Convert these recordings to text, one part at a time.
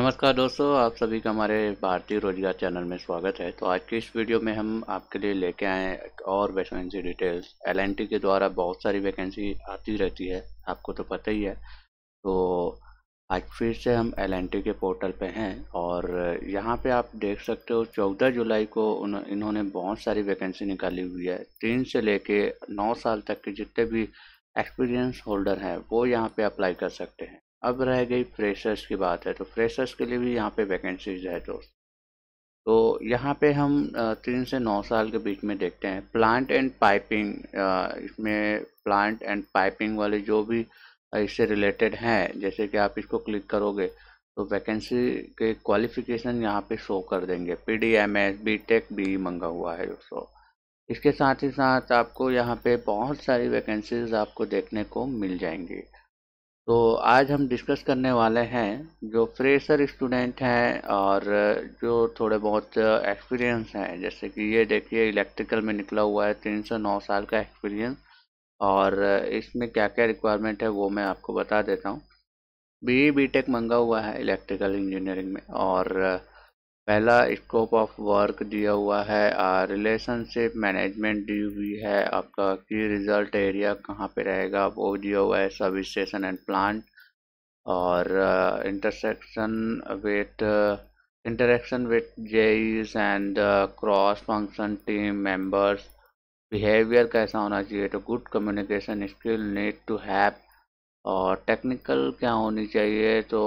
नमस्कार दोस्तों, आप सभी का हमारे भारतीय रोज़गार चैनल में स्वागत है। तो आज की इस वीडियो में हम आपके लिए लेके आए और वैकेंसी डिटेल्स एलएनटी के द्वारा बहुत सारी वैकेंसी आती रहती है, आपको तो पता ही है। तो आज फिर से हम एलएनटी के पोर्टल पे हैं और यहाँ पे आप देख सकते हो, चौदह जुलाई को इन्होंने बहुत सारी वैकेंसी निकाली हुई है। तीन से लेके नौ साल तक के जितने भी एक्सपीरियंस होल्डर हैं, वो यहाँ पे अप्लाई कर सकते हैं। अब रह गई फ्रेशर्स की बात है तो फ्रेशर्स के लिए भी यहाँ पे वैकेंसीज है दोस्त। तो यहाँ पे हम तीन से नौ साल के बीच में देखते हैं। प्लांट एंड पाइपिंग इसमें प्लांट एंड पाइपिंग वाले जो भी इससे रिलेटेड हैं, जैसे कि आप इसको क्लिक करोगे तो वैकेंसी के क्वालिफिकेशन यहाँ पे शो कर देंगे। P D M S B tech B मंगा हुआ है दोस्तों। इसके साथ ही साथ आपको यहाँ पे बहुत सारी वैकेंसीज आपको देखने को मिल जाएँगी। तो आज हम डिस्कस करने वाले हैं जो फ्रेशर स्टूडेंट हैं और जो थोड़े बहुत एक्सपीरियंस हैं। जैसे कि ये देखिए, इलेक्ट्रिकल में निकला हुआ है, तीन सौ नौ साल का एक्सपीरियंस और इसमें क्या क्या रिक्वायरमेंट है वो मैं आपको बता देता हूँ। बी बी टेक मंगा हुआ है इलेक्ट्रिकल इंजीनियरिंग में और पहला स्कोप ऑफ़ वर्क दिया हुआ है रिलेशनशिप मैनेजमेंट दी हुई है, आपका की रिज़ल्ट एरिया कहाँ पे रहेगा, वो दिया हुआ है सब स्टेशन एंड प्लांट और intersection with interaction with JEs and cross function team members behaviour कैसा होना चाहिए तो good communication skill need to have और टेक्निकल क्या होनी चाहिए तो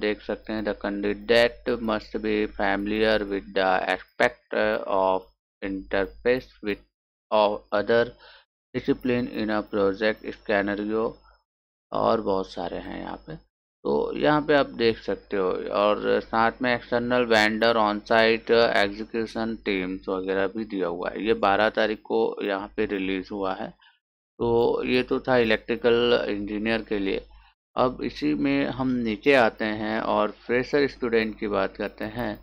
देख सकते हैं the candidate must be familiar with the aspect of interface with other discipline in a project scenario और बहुत सारे हैं यहाँ पे। तो यहाँ पे आप देख सकते हो, और साथ में external vendor on site execution teams वगैरह भी दिया हुआ है। ये 12 तारीख को यहाँ पे रिलीज़ हुआ है। तो ये तो था इलेक्ट्रिकल इंजीनियर के लिए। अब इसी में हम नीचे आते हैं और फ्रेशर स्टूडेंट की बात करते हैं।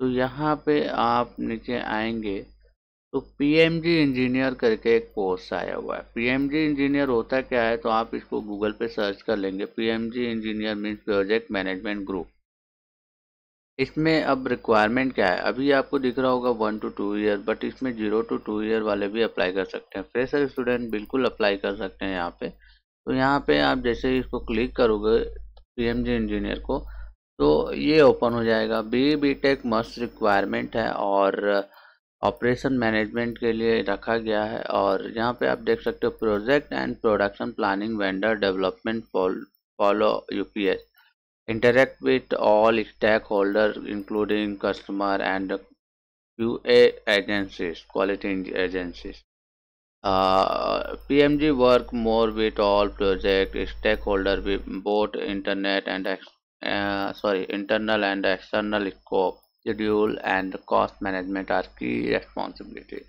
तो यहाँ पे आप नीचे आएँगे तो पीएमजी इंजीनियर करके एक पोस्ट आया हुआ है। पीएमजी इंजीनियर होता क्या है तो आप इसको गूगल पे सर्च कर लेंगे, PMG engineer means project management group. इसमें अब रिक्वायरमेंट क्या है? अभी आपको दिख रहा होगा one two two year but इसमें ज़ीरो टू टू ईयर वाले भी अप्लाई कर सकते हैं। फ्रेशर स्टूडेंट बिल्कुल अप्लाई कर सकते हैं यहाँ पे। तो यहाँ पे आप जैसे इसको क्लिक करोगे पीएमजी इंजीनियर को तो ये ओपन हो जाएगा। B B tech must requirement है और ऑपरेशन मैनेजमेंट के लिए रखा गया है और यहाँ पे आप देख सकते हो project and production planning vendor development follow ups interact with all stakeholders including customer and QA agencies, quality agencies. Uh, PMG work more with all project stakeholders with both internet and uh, sorry internal and external scope, schedule and cost management are key responsibility.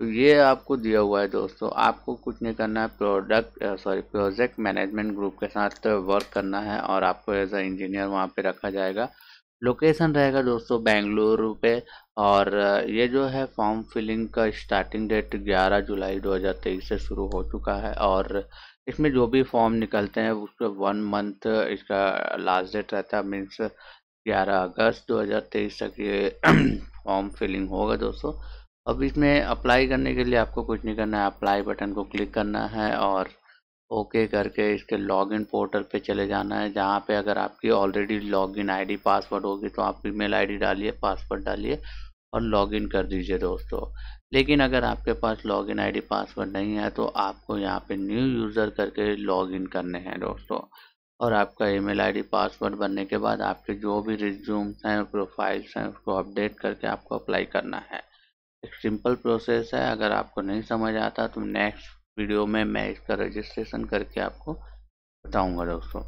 तो ये आपको दिया हुआ है दोस्तों, आपको कुछ नहीं करना है product sorry project management group के साथ वर्क करना है और आपको एज अ इंजीनियर वहाँ पे रखा जाएगा। लोकेशन रहेगा दोस्तों बेंगलुरु पे और ये जो है फॉर्म फिलिंग का स्टार्टिंग डेट 11 जुलाई 2023 से शुरू हो चुका है और इसमें जो भी फॉर्म निकलते हैं, उसका वन मंथ इसका लास्ट डेट रहता है मीन्स 11 अगस्त 2023 तक ये फॉर्म फिलिंग होगा दोस्तों। अब इसमें अप्लाई करने के लिए आपको कुछ नहीं करना है। अप्लाई बटन को क्लिक करना है और ओके करके इसके लॉगिन पोर्टल पे चले जाना है, जहाँ पे अगर आपकी ऑलरेडी लॉगिन आईडी पासवर्ड होगी तो आप ईमेल आईडी डालिए पासवर्ड डालिए और लॉगिन कर दीजिए दोस्तों। लेकिन अगर आपके पास लॉगिन आईडी पासवर्ड नहीं है तो आपको यहाँ पे न्यू यूज़र करके लॉगिन करने हैं दोस्तों। और आपका ईमेल आईडी पासवर्ड बनने के बाद आपके जो भी रिज्यूम्स हैं प्रोफाइल्स हैं, उसको अपडेट करके आपको अप्लाई करना है। एक सिंपल प्रोसेस है, अगर आपको नहीं समझ आता तो नेक्स्ट वीडियो में मैं इसका रजिस्ट्रेशन करके आपको बताऊँगा दोस्तों।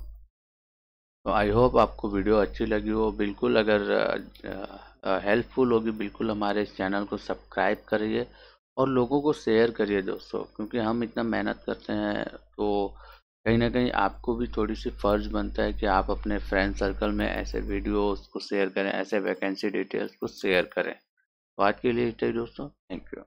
तो आई होप आपको वीडियो अच्छी लगी हो। बिल्कुल अगर हेल्पफुल होगी, बिल्कुल हमारे इस चैनल को सब्सक्राइब करिए और लोगों को शेयर करिए दोस्तों, क्योंकि हम इतना मेहनत करते हैं तो कहीं ना कहीं आपको भी थोड़ी सी फ़र्ज़ बनता है कि आप अपने फ्रेंड सर्कल में ऐसे वीडियोस को शेयर करें, ऐसे वैकेंसी डिटेल्स को शेयर करें। तो आज के लिए इतना ही दोस्तों थैंक यू